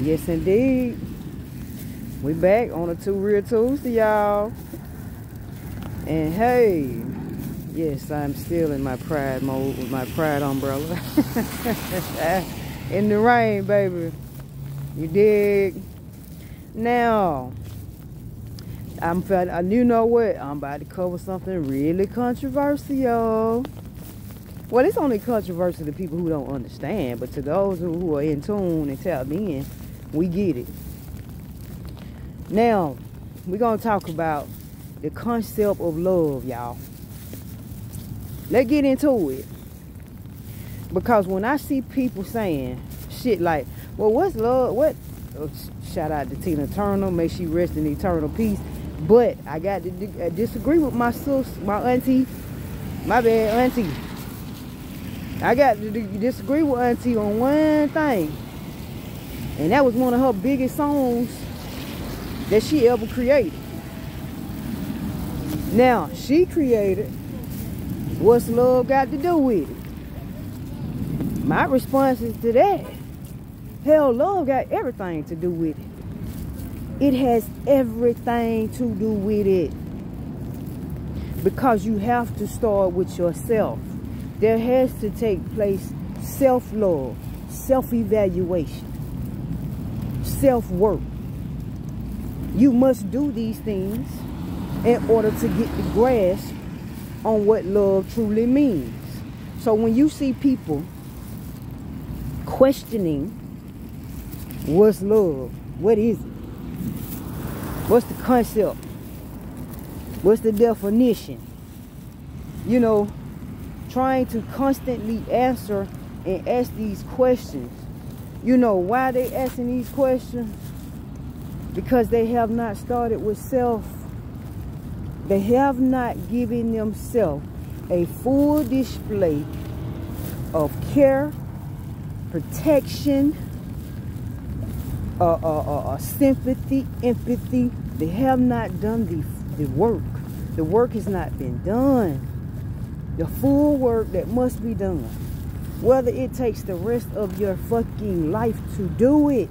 Yes, indeed. We back on a Too Real Tuesday, y'all. And hey, yes, I'm still in my pride mode with my pride umbrella. in the rain, baby. You dig? Now, I'm and you know what? I'm about to cover something really controversial. Well, it's only controversial to people who don't understand, but to those who are in tune and tapped in, we get it. Now, we're going to talk about the concept of love, y'all. Let's get into it. Because when I see people saying shit like, well, what's love? What? Oh, shout out to Tina Turner. May she rest in eternal peace. But I got to uh, disagree with my sis, my auntie. My bad, auntie. I got to disagree with auntie on one thing. And that was one of her biggest songs that she ever created. Now, she created What's Love Got to Do with It? My response is to that. Hell, love got everything to do with it. It has everything to do with it. Because you have to start with yourself. There has to take place self-love, self-evaluation self-work. You must do these things in order to get the grasp on what love truly means. So when you see people questioning what's love, what is it? What's the concept? What's the definition? You know, trying to constantly answer and ask these questions you know why they asking these questions? Because they have not started with self. They have not given themselves a full display of care, protection, uh, uh, uh, uh, sympathy, empathy. They have not done the, the work. The work has not been done. The full work that must be done whether it takes the rest of your fucking life to do it.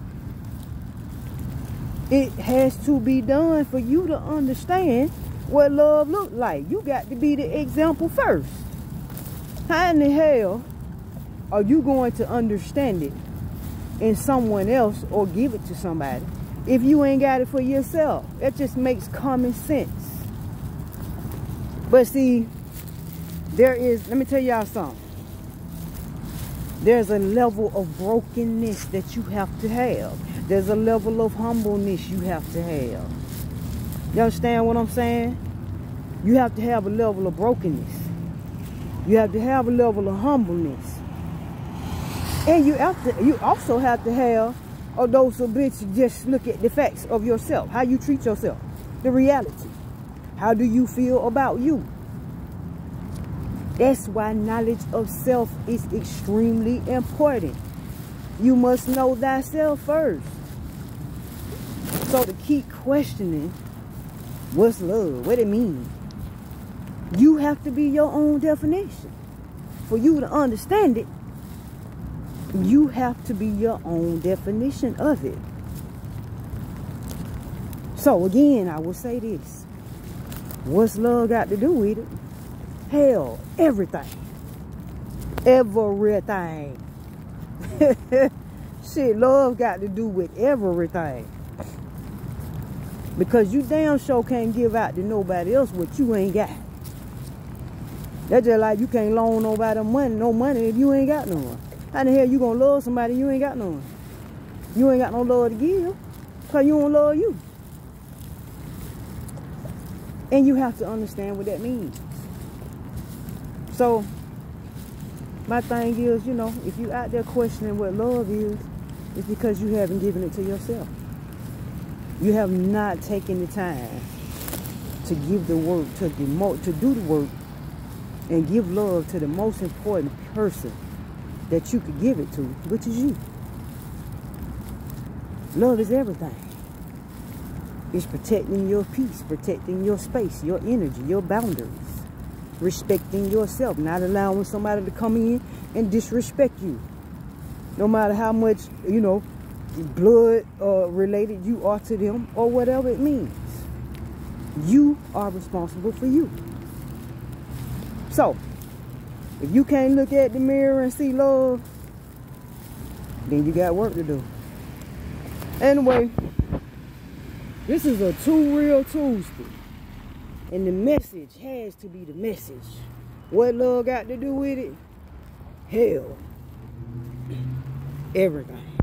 It has to be done for you to understand what love look like. You got to be the example first. How in the hell are you going to understand it in someone else or give it to somebody if you ain't got it for yourself? That just makes common sense. But see, there is, let me tell y'all something there's a level of brokenness that you have to have. There's a level of humbleness you have to have. You understand what I'm saying? You have to have a level of brokenness. You have to have a level of humbleness. And you have to you also have to have oh, a dose of bitch just look at the facts of yourself. How you treat yourself. The reality. How do you feel about you? That's why knowledge of self is extremely important. You must know thyself first. So to keep questioning what's love, what it means, you have to be your own definition. For you to understand it, you have to be your own definition of it. So again, I will say this. What's love got to do with it? Hell, everything. Everything. Shit, love got to do with everything. Because you damn sure can't give out to nobody else what you ain't got. That's just like you can't loan nobody money, no money if you ain't got none. How the hell you gonna love somebody you ain't got none? You ain't got no love to give. Cause you don't love you. And you have to understand what that means. So my thing is, you know, if you out there questioning what love is, it's because you haven't given it to yourself. You have not taken the time to give the work, to, the to do the work, and give love to the most important person that you could give it to, which is you. Love is everything. It's protecting your peace, protecting your space, your energy, your boundaries respecting yourself, not allowing somebody to come in and disrespect you. No matter how much, you know, blood uh, related you are to them or whatever it means. You are responsible for you. So, if you can't look at the mirror and see love, then you got work to do. Anyway, this is a Too Real Tuesday. And the message has to be the message. What love got to do with it? Hell. Everything.